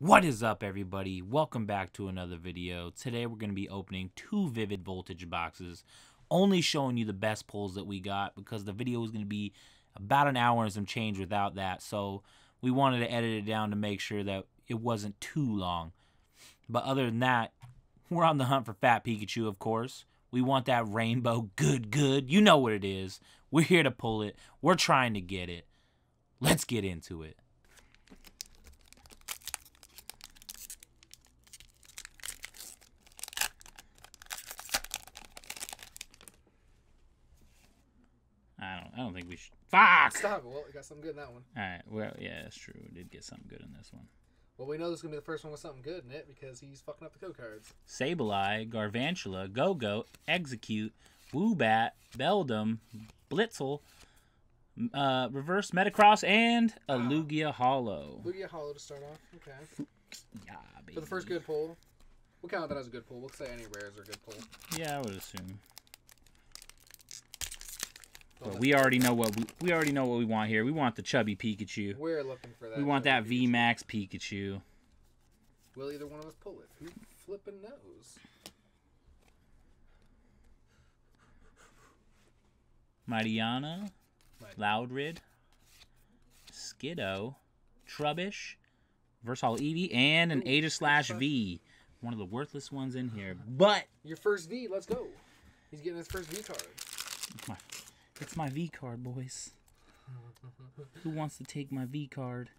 What is up, everybody? Welcome back to another video. Today we're going to be opening two Vivid Voltage boxes, only showing you the best pulls that we got because the video is going to be about an hour and some change without that. So we wanted to edit it down to make sure that it wasn't too long. But other than that, we're on the hunt for Fat Pikachu, of course. We want that rainbow good, good. You know what it is. We're here to pull it. We're trying to get it. Let's get into it. I don't. I don't think we should. Fuck. Stop it. Well, we got something good in that one. All right. Well, yeah, that's true. We did get something good in this one. Well, we know this is gonna be the first one with something good in it because he's fucking up the code cards. Sableye, Galvantula, Go-Go, Execute, Woobat, Beldum, Blitzle, uh, Reverse Metagross, and a Lugia Holo. Lugia Holo to start off. Okay. Yeah, baby. For the first good pull, we'll count that as a good pull. We'll say any rares are a good pull. Yeah, I would assume. But we already know what we, we already know what we want here. We want the chubby Pikachu. We're looking for that. We want that V Max Pikachu. Will either one of us pull it? Who flipping knows? Mighty- Loudred, Skiddo, Trubbish, Versal Eevee, and an Ooh, slash Aegislash. V. One of the worthless ones in here. But Your first V. Let's go. He's getting his first V card. it's my, it's my V card, boys. Who wants to take my V card?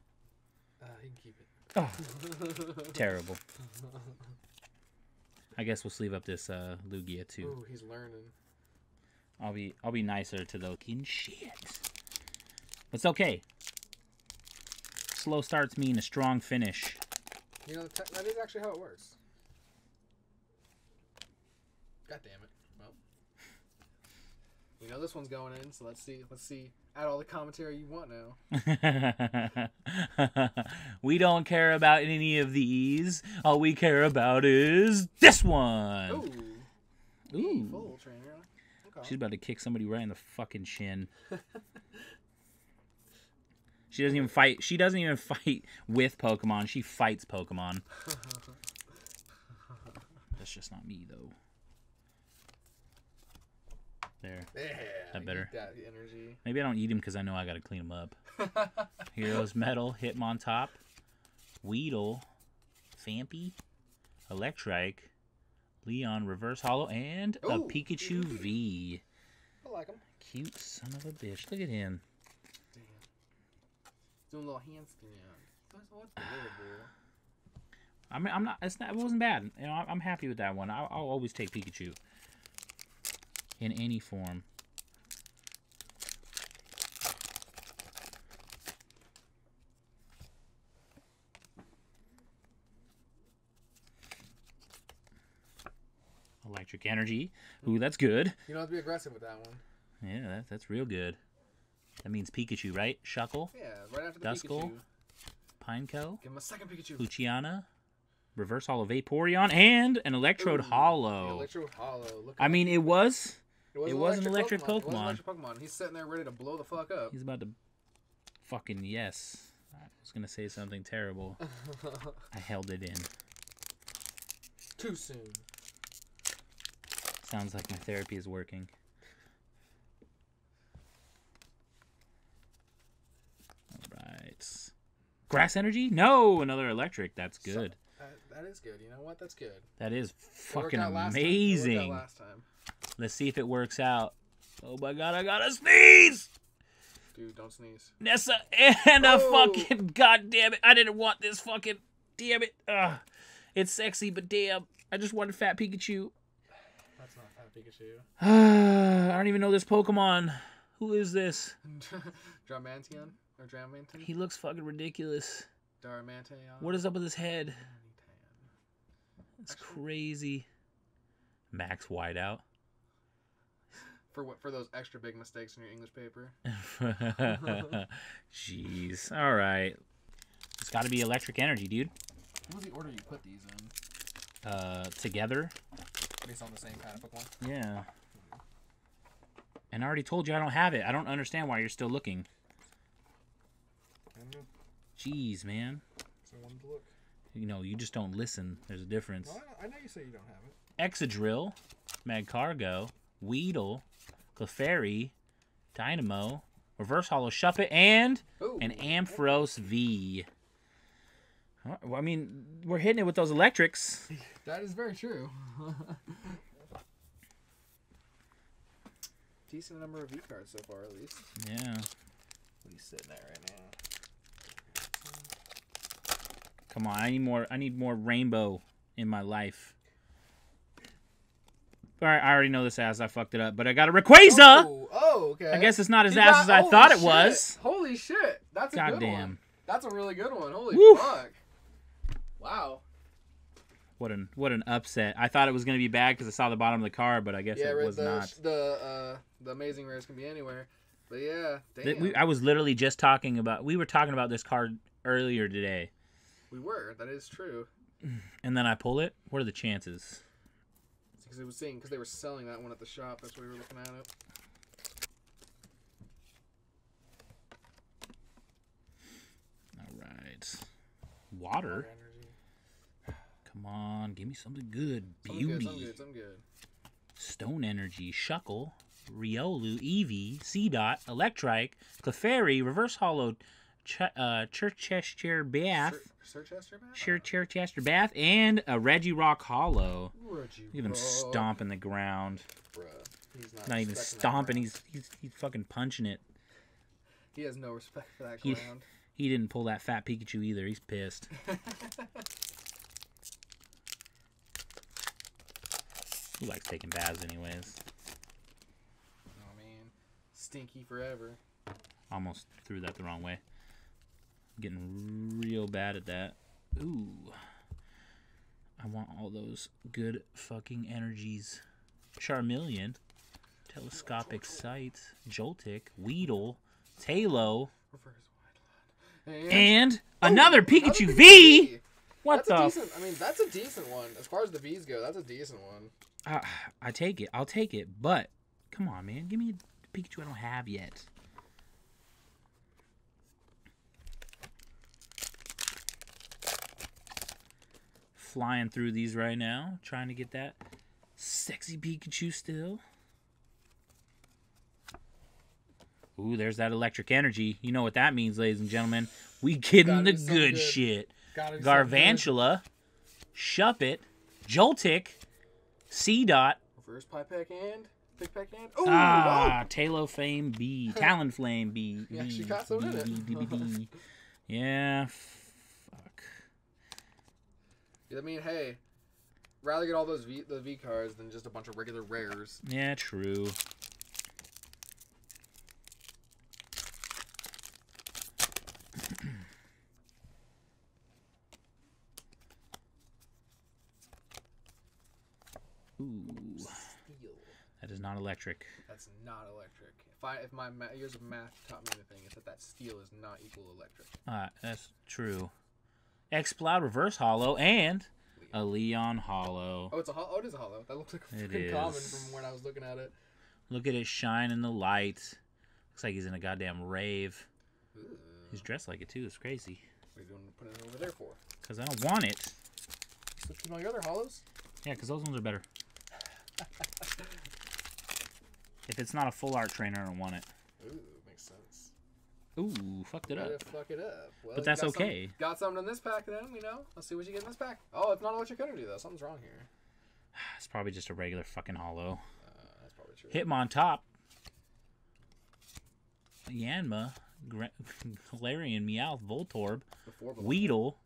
Uh, he can keep it. Oh, terrible. I guess we'll sleeve up this uh, Lugia too. Ooh, he's learning. I'll be I'll be nicer to the looking shit. But it's okay. Slow starts mean a strong finish. You know, that is actually how it works. God damn it. We know this one's going in, so let's see. Let's see. Add all the commentary you want now. we don't care about any of these. All we care about is this one. Ooh. Ooh. Full trainer. Okay. She's about to kick somebody right in the fucking chin. she doesn't even fight. She doesn't even fight with Pokemon. She fights Pokemon. That's just not me though. There. Yeah. That better? That energy. Maybe I don't eat him because I know I gotta clean him up. Heroes Metal, Hitmontop, Weedle, Phanpy, Electrike, Leon Reverse Holo, and a Pikachu V. I like him. Cute son of a bitch. Look at him. Damn. Doing a little handstand. What's the little? I mean, I'm not. It's not. It wasn't bad. You know, I'm- I'm happy with that one. I'll, I'll always take Pikachu in any form. Electric energy. Ooh, that's good. You don't have to be aggressive with that one. Yeah, that, that's real good. That means Pikachu, right? Shuckle, Yeah, right after the Duskull. Pikachu. Pineco, Give him a second Pikachu. Luciana, Reverse Holo Vaporeon, and an Electrode Ooh, Holo. the Electro Holo. Look I mean, it was. It it was an electric It was an Pokemon. electric Pokemon. He's sitting there ready to blow the fuck up. He's about to fucking yes. I was gonna say something terrible. I held it in. Too soon. Sounds like my therapy is working. Alright. Grass energy? No, another electric. That's So- good. That, that is good. You know what? That's good. That is It fucking out last time. It worked out amazing. Let's see if it works out. Oh my god, I gotta sneeze! Dude, don't sneeze. Nessa and a Oh. fucking god damn it. I didn't want this fucking damn it. Ugh. It's sexy, but damn. I just wanted fat Pikachu. That's not Fat Pikachu. I don't even know this Pokemon. Who is this? Dramantion or Dramanton? He looks fucking ridiculous. Darmantion. What is up with his head? It's crazy. Max Whiteout. For what? For those extra big mistakes in your English paper. Jeez. All right. It's got to be electric energy, dude. What was the order you put these in? Uh, together. Based on the same kind of Pokemon. Yeah. And I already told you I don't have it. I don't understand why you're still looking. I know. Jeez, man. So I wanted to look. You know, you just don't listen. There's a difference. Well, I, I know you say you don't have it. Excadrill, Magcargo, Weedle, Clefairy, Dynamo, Reverse Holo Shuppet, and Ooh, an Ampharos V. Well, I mean, we're hitting it with those electrics. That is very true. Decent number of V cards so far, at least. Yeah. What are you sitting at right now? Come on, I need more. I need more rainbow in my life. All right, I already know this ass. I fucked it up, but I got a Rayquaza. Oh, oh, okay. I guess it's not as You ass got- as I thought it was. Holy shit! That's a good one. Goddamn. That's a really good one. Holy fuck! Wow. What an what an upset. I thought it was gonna be bad because I saw the bottom of the card, but I guess yeah, it was the not. the uh, the amazing rares can be anywhere. But yeah, damn. We- I was literally just talking about. We were talking about this card earlier today, we were. That is true. and then I pull it. What are the chances? Because it was seeing because they were selling that one at the shop. That's why we were looking at it. All right, water. Energy. Come on, give me something good. Some Beauty. good. Some good. Some good. Stone Energy, Shuckle, Riolu, Eevee, Seedot, Electrike, Clefairy, Reverse Holo, Ch- uh, Churchester Bath, Sir, Sir Chester, man. Sure Churchester Bath, and a Reggie Rock Holo. Reggie Look at him stomping the ground. Bruh. He's not, Not even stomping, he's, he's he's fucking punching it. He has no respect for that He- ground. He didn't pull that fat Pikachu either. He's pissed. Who likes taking baths anyways? Oh man, stinky forever. Almost threw that the wrong way. Getting real bad at that. Ooh. I want all those good fucking energies. Charmeleon, Telescopic Sight, Joltik, Weedle, Talo, Reverse wide line. and Oh, another Pikachu another V! What That's the decent. I mean, that's a decent one as far as the V's go. That's a decent one. I, I take it. I'll take it. But come on, man. Give me a Pikachu I don't have yet. Flying through these right now, trying to get that sexy Pikachu still. Ooh, there's that electric energy. You know what that means, ladies and gentlemen. We getting the good, good. shit. Gotta be something good. Galvantula, Shuppet, Joltik, Seedot, Reverse Pipeck and Pickpeck and. Oh, Ah, Talonflame B, Talonflame B. Yeah, B, she got some in it. Yeah, fuck. I mean, hey, rather get all those V the V cards than just a bunch of regular rares. Yeah, true. Ooh, Steel. that is not electric. That's not electric. If I if my ma- years of math taught me anything, it's that that steel is not equal to electric. Ah, that's true. Exploud Reverse Holo and a Leon Holo. Oh, it's a hol- oh, it is a holo. That looks like a freaking common from when I was looking at it. Look at it shine in the light. Looks like he's in a goddamn rave. Ooh. He's dressed like it too. It's crazy. What are you doing putting it over there for? Cause I don't want it. Switching all your other holos? Yeah, cause those ones are better. If it's not a full art trainer, I don't want it. Ooh, makes sense. Ooh, fucked it up. fuck it up. Well, But that's got some- okay. got something in this pack then, you know? Let's see what you get in this pack. Oh, it's not electric energy though. Something's wrong here. It's probably just a regular fucking holo. Uh, that's probably true. Hitmontop. Yanma, Gra- Galarian, Meowth, Voltorb, Weedle,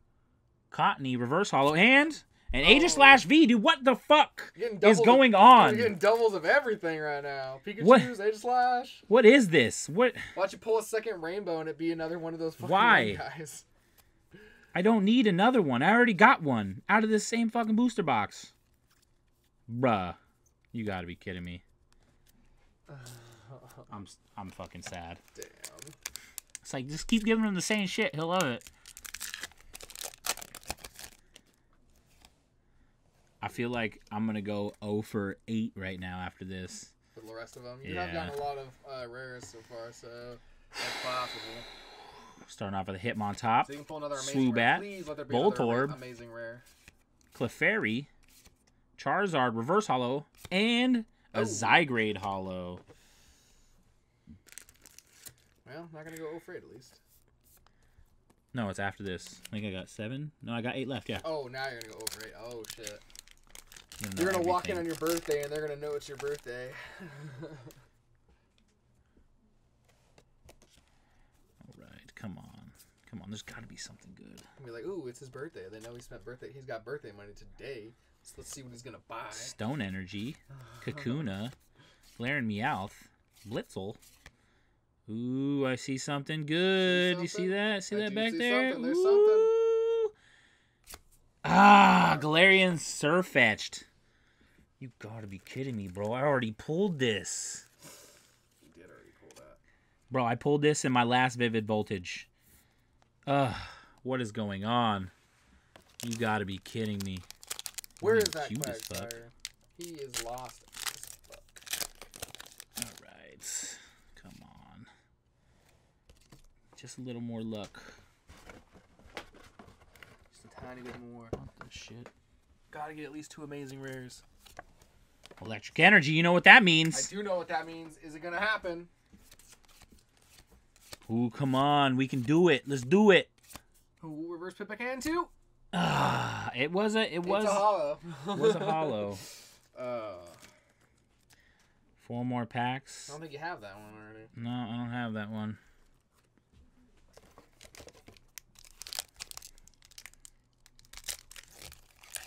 Cottonee, Reverse Holo, and an Oh. Aegislash V. Dude, what the fuck is going of- going You're getting doubles of everything right now. What? Pikachu's, Aegislash. What is this? What? Watch you pull a second rainbow and it be another one of those fucking Why? guys. I don't need another one. I already got one out of this same fucking booster box. Bruh, you gotta be kidding me. I'm I'm fucking sad. Damn. It's like just keep giving him the same shit. He'll love it. I feel like I'm gonna go 0 for 8 right now after this. For the rest of them, you have Yeah. gotten a lot of uh, rares so far, so that's possible. Starting off with a Hitmontop. So you can pull another amazing rare. Swoobat, Please let there be another Voltorb. amazing rare. Clefairy, Charizard Reverse Holo, and a Oh. Zygarde Holo. Well, not gonna go 0 for 8 at least. No, it's after this. I think I got seven. No, I got eight left. Yeah. Oh, now you're gonna go 0 for 8. Oh shit. You're gonna walk in on your birthday and they're gonna know it's your birthday. All right, come on, come on. There's got to be something good. and be like, ooh, it's his birthday. They know he spent birthday. He's got birthday money today. So let's see what he's gonna buy. Stone Energy, Kakuna, Glaring Meowth, Blitzle. Ooh, I see something good. you see that? See I that back see there? something. There's something. Ooh. Ah, Galarian Sirfetch'd. You gotta be kidding me, bro. I already pulled this. You did already pull that. Bro, I pulled this in my last Vivid Voltage. Ugh, what is going on? You gotta be kidding me. Where Ooh, is that cute as fuck. Quagsire? He is lost as fuck. Alright. Come on. Just a little more luck. Just a tiny bit more. What the shit? Gotta get at least two amazing rares. Electric energy, you know what that means. I do know what that means. Is it gonna happen? Ooh, come on. We can do it. Let's do it. Ooh, reverse pit backhand too. Ah, it was a it was it's a holo. It was a holo. Uh, Four more packs. I don't think you have that one already. No, I don't have that one.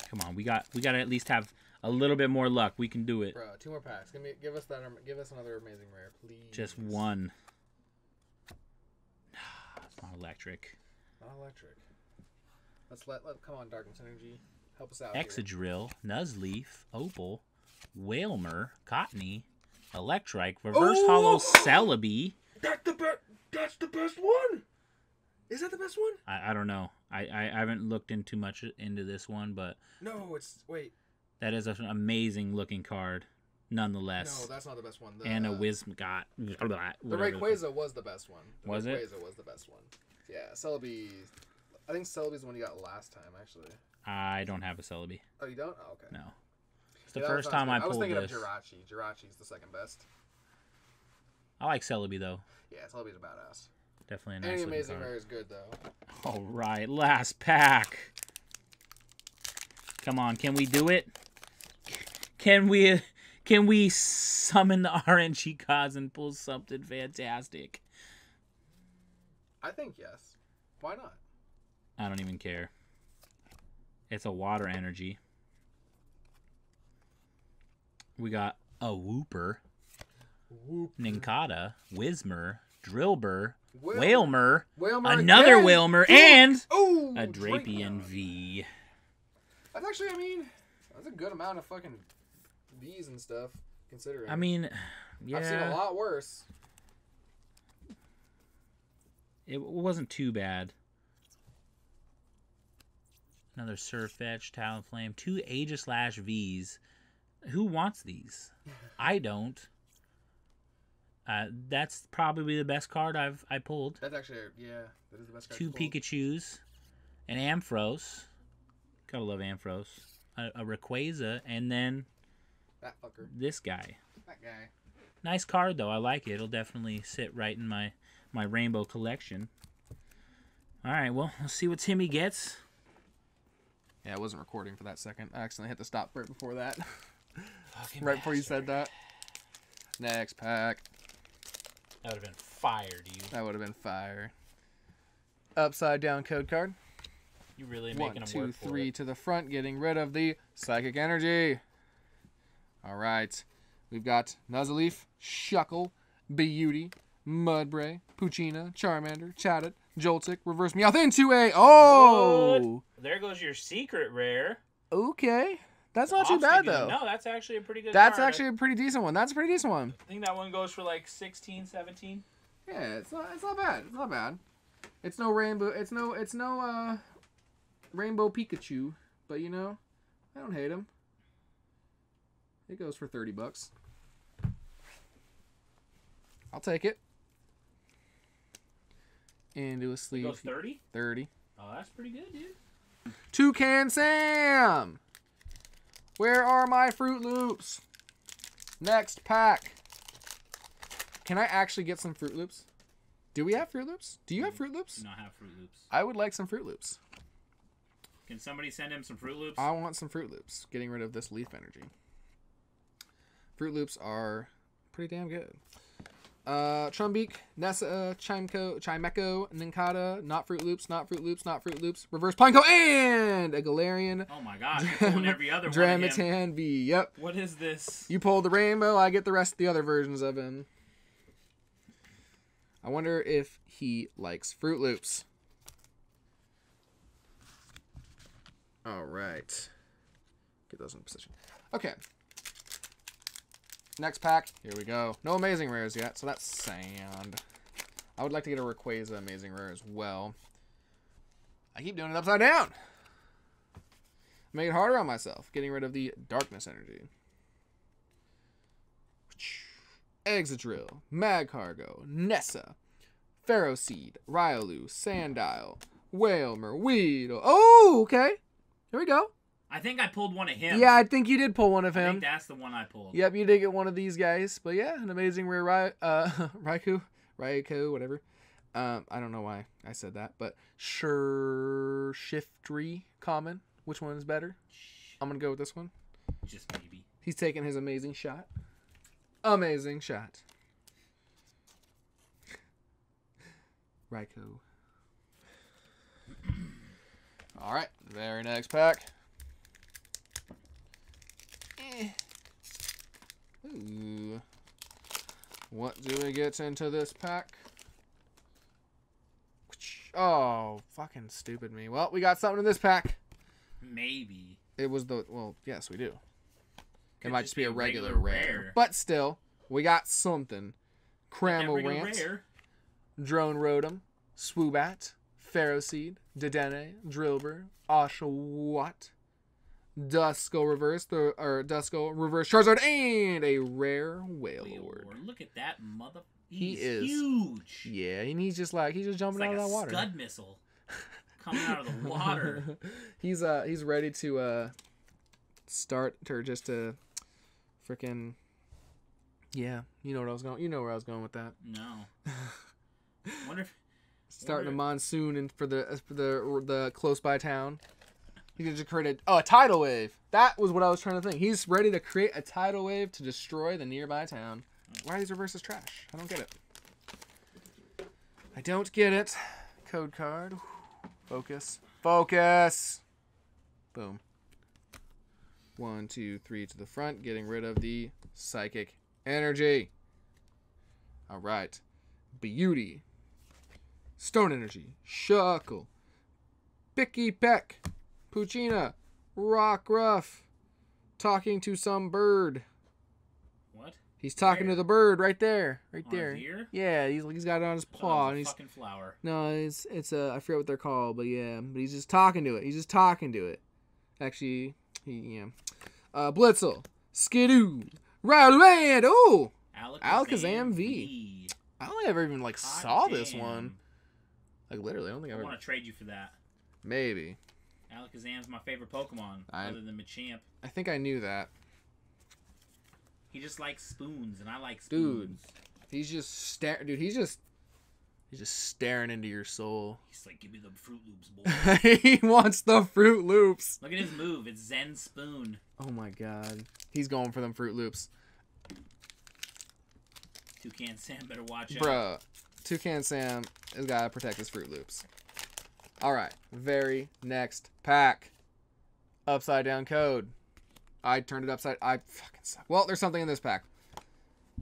Come on, we got we got to at least have a little bit more luck. We can do it. Bro, two more packs. Give me, give us that. Give us another amazing rare, please. Just one. It's not electric. Not electric. Let's let, let come on, Darkness Energy, help us out. here. Excadrill, Nuzleaf, Opal, Wailmer, Cottonee, Electrike, Reverse Holo Ooh! Celebi. That's the best. That's the best one. Is that the best one? I, I don't know. I, I haven't looked in too much into this one, but No, it's wait. That is an amazing looking card, nonetheless. No, that's not the best one. The, and a uh, Wismgot. The Rayquaza was the best one. The Was it? Rayquaza was the best one. Yeah, Celebi. I think Celebi's the one you got last time, actually. I don't have a Celebi. Oh, you don't? Oh, okay. No. It's the Yeah, first time good. I I was thinking this. of Jirachi. Jirachi's the second best. I like Celebi though. Yeah, Celebi's a badass. Definitely a nice Any amazing card. rare is good though. All right, last pack. Come on, can we do it? Can we can we summon the RNG gods and pull something fantastic? I think yes. Why not? I don't even care. It's a water energy. We got a Wooper, Whoop. Nincada, Whismur, Drillbur, Wailmer, another again. Wailmer, and Ooh, a. Drapion V. That's actually, I mean, that's a good amount of fucking V's and stuff. Considering, I mean, yeah. I've seen a lot worse. It wasn't too bad. Another Surfetch, Talonflame, two Aegislash Vs. Who wants these? I don't. Uh, that's probably the best card I've I pulled. That's actually, yeah, that is the best card. Two. Pikachu's, an Ampharos. Gotta love Ampharos. A, a Rayquaza, and then That fucker. this guy. That guy. Nice card though. I like it. It'll definitely sit right in my my rainbow collection. All right, well, let's see what Timmy gets. Yeah, I wasn't recording for that second. I accidentally hit the stop right before that. right before you said that. Next pack. That would have been fire, dude. That would have been fire. Upside down code card. You really One, making him two, work for three to the front, getting rid of the psychic energy. All right. We've got Nuzleaf, Shuckle, Beauty, Mudbray, Poochyena, Charmander, Chatot, Joltik, Reverse Meowth into a. Oh! There goes your secret rare. Okay. That's not too bad, though. No, that's actually a pretty good. That's card. actually a pretty decent one. That's a pretty decent one. I think that one goes for like 16, 17. Yeah, it's not. It's not bad. It's not bad. It's no rainbow. It's no. It's no. uh Rainbow Pikachu, but you know, I don't hate him. It goes for thirty bucks. I'll take it. into a It sleeve. goes 30? 30. Oh, that's pretty good, dude. Toucan Sam! Where are my Fruit Loops? Next pack. Can I actually get some Fruit Loops? Do we have Fruit Loops? Do you have mm-hmm. Fruit Do not have Fruit Loops. I would like some Fruit Loops. Can somebody send him some Fruit Loops? I want some Fruit Loops. Getting rid of this leaf energy. Fruit Loops are pretty damn good. Uh, Trumbeak, Nessa, Chimecho, Chimecho, Nincada, not Fruit Loops, not Fruit Loops, not Fruit Loops, Reverse Pineco, and a Galarian. oh my god, pulling every other one. of V. Yep. What is this? You pulled the rainbow, I get the rest of the other versions of him. I wonder if he likes Fruit Loops. All right. Get those in position. Okay. Next pack. Here we go. No amazing rares yet, so that's sand. I would like to get a Rayquaza amazing rare as well. I keep doing it upside down. Make it harder on myself. Getting rid of the darkness energy. Excadrill, Magcargo, Nessa, Ferroseed, Riolu, Sandile, Wailmer, Weedle. Oh, okay. Here we go. I think I pulled one of him. Yeah, I think you did pull one of I him. think that's the one I pulled. Yep, you did get one of these guys. But yeah, an amazing rare Rai- uh, Raikou, Raikou, whatever. Um, I don't know why I said that, but sure, Shiftry common. Which one is better? I'm gonna go with this one. Just maybe. He's taking his amazing shot. Amazing shot. Raikou. All right, very next pack. Eh. Ooh. What do we get into this pack? Oh, fucking stupid me. Well, we got something in this pack. Maybe. It was the well, yes, we do. Could it might just be a regular, rare. But still, we got something. That Cramel Rant, rare. Drone Rotom, Swoobat, Ferroseed, Dedenne, Drillbur, Oshawott, Duskull Reverse, the or Duskull Reverse Charizard, and a rare Whale Wait, Lord. Lord, Look at that mother. He He's is huge. Yeah, and he's just like he's just jumping like out of that water. scud missile coming out of the water. he's uh he's ready to uh start or just to freaking yeah, you know what I was going you know where I was going with that. No. Wonder if Starting a monsoon and for the for the the close by town. Gonna just create a oh a tidal wave. That was what I was trying to think. He's ready to create a tidal wave to destroy the nearby town. Why are these reverses trash? I don't get it. I don't get it. Code card. Focus. Focus. Boom. One, two, three to the front, getting rid of the psychic energy. All right. Beauty. Stone energy. Shuckle. Pikipek. Poochyena. Rock Ruff. Talking to some bird. what? He's talking Where? to the bird right there. Right On there. Yeah, he's he's got it on his I paw and he's fucking flower. no, it's it's a I forget what they're called, but yeah, but he's just talking to it. He's just talking to it. Actually, he yeah. Uh, Blitzel, Skiddo, Rowdy, and oh, Alakazam V. I don't think I ever even like Hot saw this one. Like literally, I don't think I I ever. want to trade you for that. Maybe. Alakazam's my favorite Pokemon, I- other than Machamp. I think I knew that. He just likes spoons, and I like Dude. spoons. He's just staring, dude. He's just he's just staring into your soul. He's like, give me the Fruit Loops, boy. he wants the Fruit Loops. Look at his move. It's Zen Spoon. Oh my god, he's going for them Fruit Loops, Toucan Sam better watch out. bruh. Toucan Sam has got to protect his Fruit Loops. All right, very next pack. Upside down code. I turned it upside. I fucking suck. Well, there's something in this pack.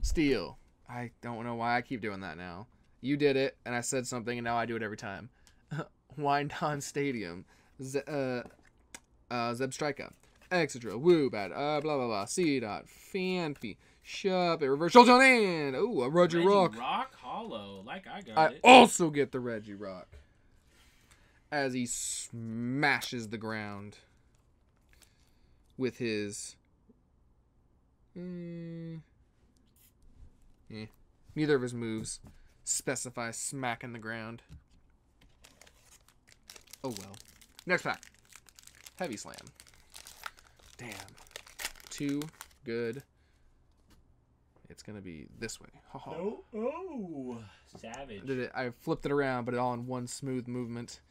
Steel. I don't know why I keep doing that now. You did it, and I said something, and now I do it every time. Wyndon Stadium. Z- uh, uh, Zebstrika. Excadrill. Woobat. Uh, blah, blah, blah. C dot. Phanpy. Shup. Reverse Shoulder and. Ooh, a Roger Regirock. Rock Holo. Like I got I it. also get the Regirock as he smashes the ground with his. Mm, eh. Neither of his moves specify smacking the ground. Oh well. Next pack. Heavy Slam. Damn. Too good. It's gonna be this way. Oh, oh, savage. Did it? I flipped it around, but it all in one smooth movement.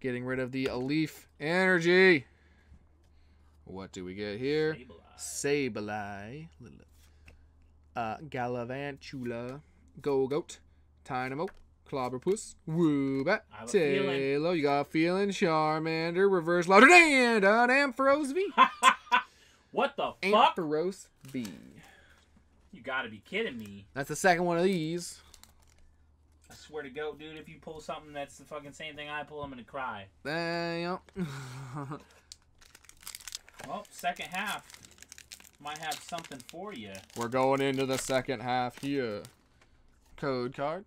Getting rid of the Leaf Energy. What do we get here? Sableye. Sableye. Uh, Galvantula. Go Goat. Dynamo. Clobbopus. Woobat. I have a. Tailo. You got a feeling. Charmander. Reverse Louder. And an Ampharos V. What the fuck? Ampharos V. You gotta be kidding me. That's the second one of these. I swear to God, dude, if you pull something that's the fucking same thing I pull, I'm gonna cry. Damn. Well, second half might have something for you. We're going into the second half here. Code card.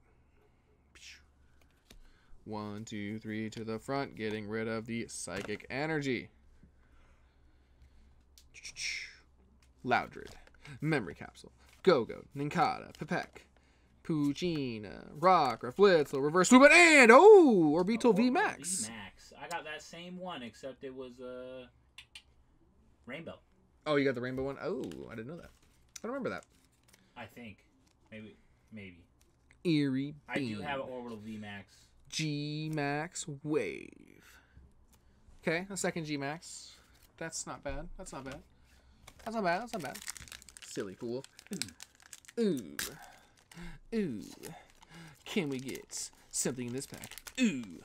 One, two, three to the front, getting rid of the psychic energy. Loudred. Memory capsule. Go-Go. Ninkata. Pepek. Poochyena. Rockruff. Flitzel. Reverse Swoop. And, oh! Orbital Oh, V Max. VMAX. I got that same one, except it was uh, rainbow. Oh, you got the rainbow one? Oh, I didn't know that. I don't remember that. I think. Maybe. Maybe. Eerie I do have an orbital V Max. G Max Wave. Okay, a second G Max. That's not bad. That's not bad. That's not bad. That's not bad. Silly fool. Ooh. Ooh. Can we get something in this pack? Ooh.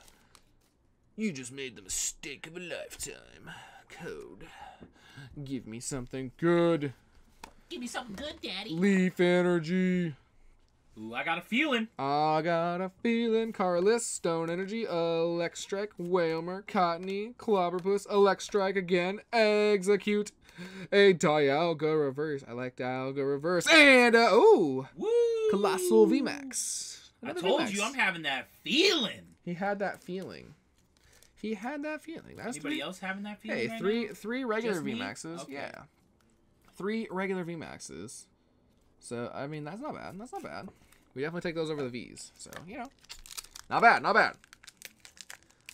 You just made the mistake of a lifetime. Code. Give me something good. Give me something good, Daddy. Leaf energy. Ooh, I got a feeling. I got a feeling. Carless, Stone Energy, Electrike, Wailmer, Cottonee, Clobbopus, Electrike again, Execute, a Dialga Reverse. I like Dialga Reverse. And, uh, ooh, Woo! Coalossal VMAX. I told VMAX. you I'm having that feeling. He had that feeling. He had that feeling. That's Anybody three, else having that feeling? Hey, right three now? three regular Just? VMAXs. Okay. Yeah. Three regular VMAXs. So I mean that's not bad. That's not bad. We definitely take those over the V's. So, you know. Not bad, not bad.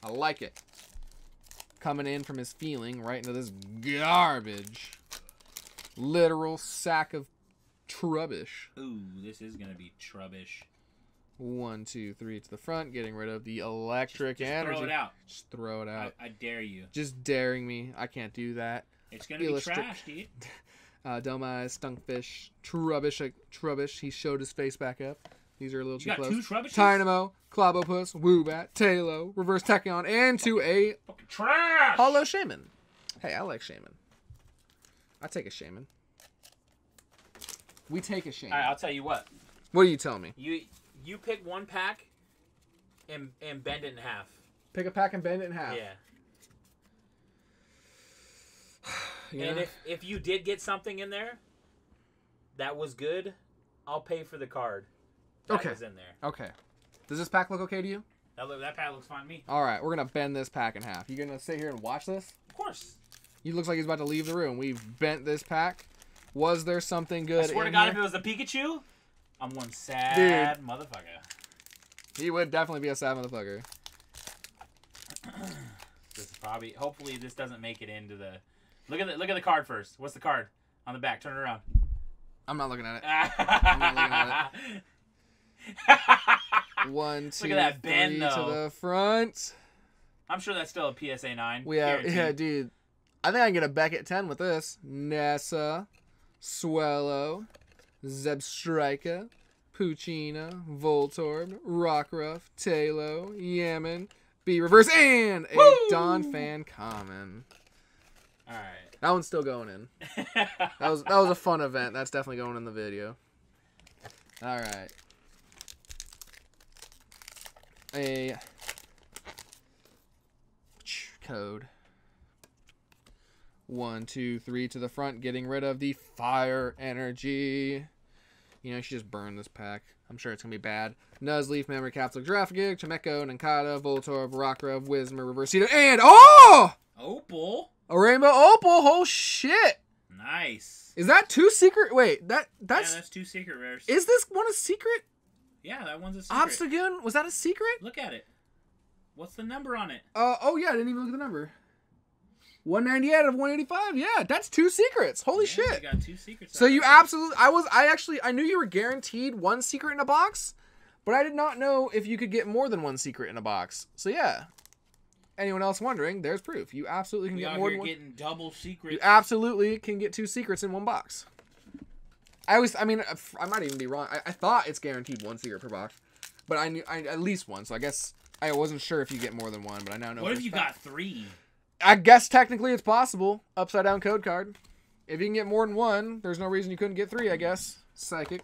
I like it. Coming in from his feeling right into this garbage. Literal sack of trubbish. Ooh, this is gonna be trubbish. One, two, three to the front, getting rid of the electric Just energy. throw it out. Just throw it out. I dare you. Just daring me. I can't do that. It's gonna be trash, dude. Uh, Delmai, Stunkfish, Trubbish, uh, Trubbish. He showed his face back up. These are a little You too got close. two trubbishes? Dynamo, Clobbopus, Woobat, Talo, Reverse Tachyon, and to a Fucking trash. Holo Shaman. Hey, I like Shaman. I take a Shaman. We take a Shaman. All right, I'll tell you what. what do you tell me? You you pick one pack and and bend it in half. Pick a pack and bend it in half. Yeah. You And if if you did get something in there that was good, I'll pay for the card. That Okay. was in there. okay. Does this pack look okay to you? That look, that pack looks fine to me. All right, we're gonna bend this pack in half. You gonna sit here and watch this? Of course. He looks like he's about to leave the room. We've bent this pack. Was there something good? I swear to God, here? if it was a Pikachu, I'm one sad motherfucker. He would definitely be a sad motherfucker. This is probably. Hopefully, this doesn't make it into the. Look at the look at the card first. What's the card on the back? Turn it around. I'm not looking at I'm not looking at it. One, two, Look at that bend, though. to the front. I'm sure that's still a PSA nine. We have, Guaranteed. yeah, dude. I think I can get a Beckett 10 with this. Nessa, Swellow, Zebstrika, Poochyena, Voltorb, Rockruff, Talo, Yaman, B Reverse, and a Woo! Donphan Common. All right. That one's still going in. That was that was a fun event. That's definitely going in the video. All right. A code. One, two, three to the front, getting rid of the fire energy. You know, you should just burn this pack. I'm sure it's gonna be bad. Nuzleaf, Memory Capsule, Girafarig, Chimecho, Nincada, Voltorb, Rockruff, Whismur, Reversito, and oh! Opal. A Rainbow Opal! Oh shit! Nice. Is that two secret? Wait, that that's, yeah, that's two secret rares. is this one a secret? yeah, that one's a secret. Obstagoon? Was that a secret? Look at it. What's the number on it? Uh oh yeah, I didn't even look at the number. 198 out of 185. Yeah, that's two secrets. Holy Yeah, shit. You got two secrets. So you absolutely I was I actually I knew you were guaranteed one secret in a box, but I did not know if you could get more than one secret in a box. So yeah. Anyone else wondering, there's proof. You absolutely can We get more than one. getting double secrets. You absolutely can get two secrets in one box. I always, I mean uh, I might even be wrong. I, I thought it's guaranteed one secret per box, but I knew I, at least one. So I guess I wasn't sure if you get more than one, but I now know. what if you fact. got three? I guess technically it's possible. Upside down code card. If you can get more than one, there's no reason you couldn't get three. I guess. Psychic.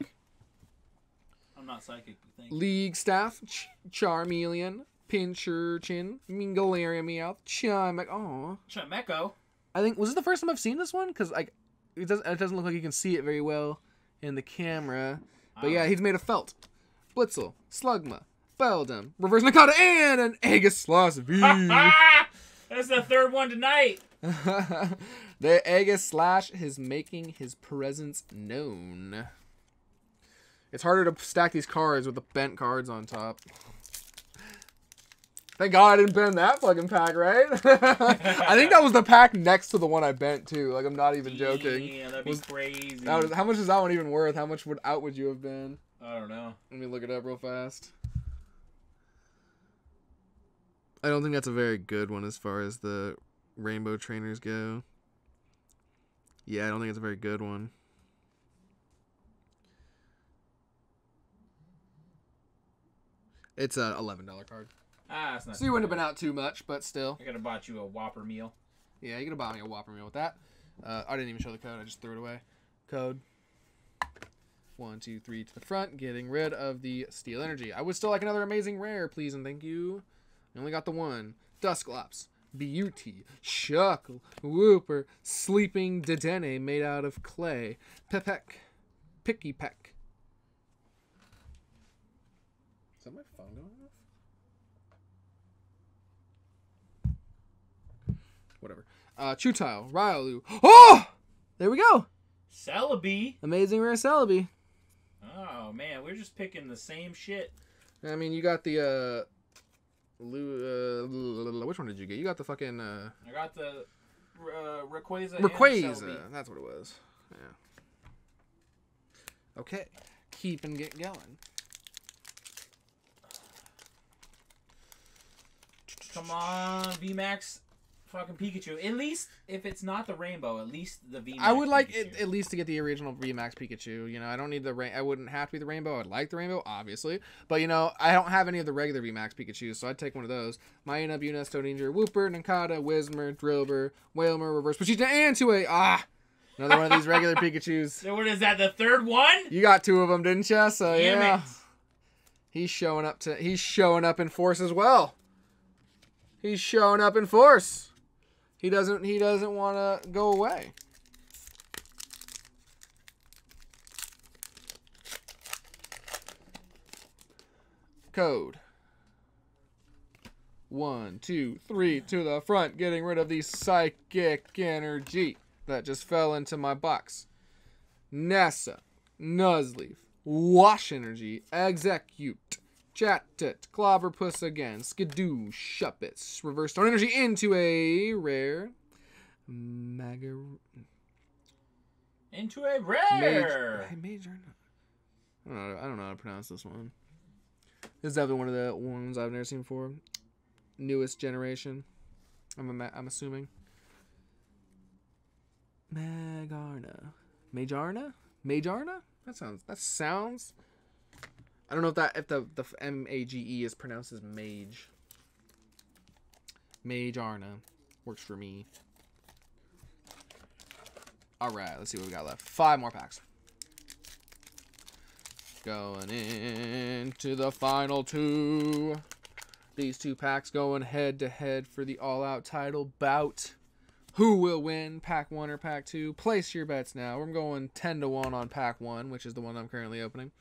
I'm not psychic. Thank League staff, Ch- Charmeleon, Pincher Chin, Mingalaria Meowth, Chime. Oh, Chimecho. I think was this the first time I've seen this one? Because like, it doesn't it doesn't look like you can see it very well in the camera. But yeah, he's made of felt. Blitzle, Slugma, Beldum, Reverse Nakata, and an Aegisloss V. Ah! That's the third one tonight. the Aegislash is making his presence known. It's harder to stack these cards with the bent cards on top. Thank God I didn't bend that fucking pack, right? I think that was the pack next to the one I bent too. Like I'm not even joking. Yeah, that'd be Was- crazy. That was- how much is that one even worth? How much would out would you have been? I don't know. Let me look it up real fast. I don't think that's a very good one as far as the rainbow trainers go. Yeah, I don't think it's a very good one. It's a eleven dollar card. Ah, it's not. So you wouldn't have been out too much, but still. I could have bought you a Whopper meal. Yeah, you could have bought me a Whopper meal with that. Uh, I didn't even show the code. I just threw it away. Code. One, two, three to the front. Getting rid of the Steel Energy. I would still like another amazing rare, please and thank you. I only got the one. Dusclops. Beauty. Shuckle. Wooper. Sleeping Dedenne made out of clay. Pepek. Pikipek. Is that my phone going off? Whatever. Uh, Chutile, Riolu. Oh! There we go. Celebi. Amazing rare Celebi. Oh man, we're just picking the same shit. I mean, you got the uh, Lu- uh, which one did you get? You got the fucking uh, I got the uh, Rayquaza. Rayquaza. That's what it was. Yeah. Okay, keep and get going. Come on, VMAX. Fucking Pikachu. At least if it's not the rainbow, at least the VMAX. I would like it, at least to get the original VMAX Pikachu. You know, I don't need the rain. I wouldn't have to be the rainbow. I'd like the rainbow, obviously, but you know, I don't have any of the regular VMAX Pikachu, so I'd take one of those. Mayuna, Buna, Stoninger, Wooper, Nincada, Whismur, Drillbur, Wailmer, Reverse Pachita, and Two-A. Ah, another one of these regular Pikachu's. So what is that? The third one? You got two of them, didn't you? So Damn yeah, it. he's showing up to. He's showing up in force as well. He's showing up in force. He doesn't. He doesn't want to go away. Code. One, two, three to the front, getting rid of the psychic energy that just fell into my box. Nessa, Nuzleaf, Wash Energy, Execute, Chatot, Clobbopus again, Skiddo, Shuppets, Reverse Stone Energy into a rare. Magar. Into a rare. Hey, Major. I don't, know, I don't know how to pronounce this one. This is definitely one of the ones I've never seen before. Newest generation. I'm, I'm assuming. Magarna. Majarna? Majarna? That sounds. That sounds. I don't know if that if the the M A G E is pronounced as mage. Mage Arna works for me. All right, let's see what we got left. Five more packs. Going into the final two. These two packs going head to head for the all out title bout. Who will win, pack one or pack two? Place your bets now. We're going 10 to 1 on pack one, which is the one I'm currently opening.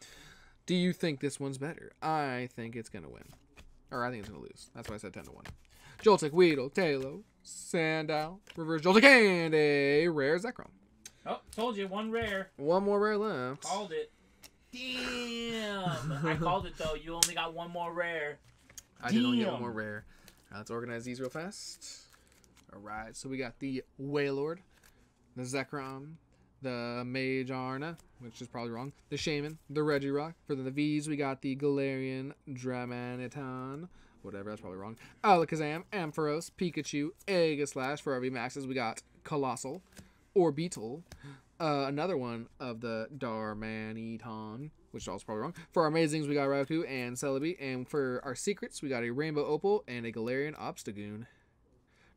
Do you think this one's better? I think it's going to win. Or I think it's going to lose. That's why I said 10 to 1. Joltik, Weedle, Talo, Sandal, Reverse Joltik, and a rare Zekrom. Oh, told you, one rare. One more rare left. Called it. Damn. I called it though. You only got one more rare. I did only get one Damn. more rare. let's organize these real fast. All right, so we got the Wailord, the Zekrom, the Magearna, which is probably wrong, the Shaman, the Regirock. For the V's, we got the Galarian Dramaniton, whatever, that's probably wrong. Alakazam, Ampharos, Pikachu, Aegislash. For our VMAXs, we got Coalossal, Orbeetle, uh, another one of the Darmaniton, which is also probably wrong. For our amazings, we got Raikou and Celebi, and for our secrets, we got a Rainbow Opal and a Galarian Obstagoon.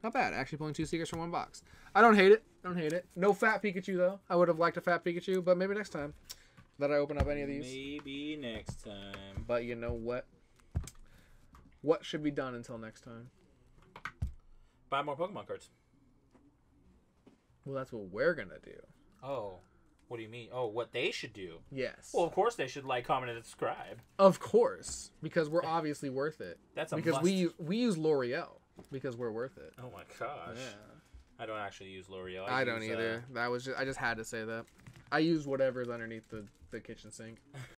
Not bad. Actually, pulling two secrets from one box. I don't hate it. Don't hate it. No fat Pikachu though. I would have liked a fat Pikachu, but maybe next time that I open up any of these. Maybe next time. But you know what? What should be done until next time? Buy more Pokemon cards. Well, that's what we're gonna do. Oh, what do you mean? Oh, what they should do? Yes. Well, of course they should like, comment, and subscribe. of course, because we're obviously worth it. That's a because must. we use, we use L'Oreal because we're worth it. Oh my gosh. Yeah. I don't actually use L'Oreal. I, don't use, uh, either. That was just I just had to say that. I use whatever's underneath the, the kitchen sink.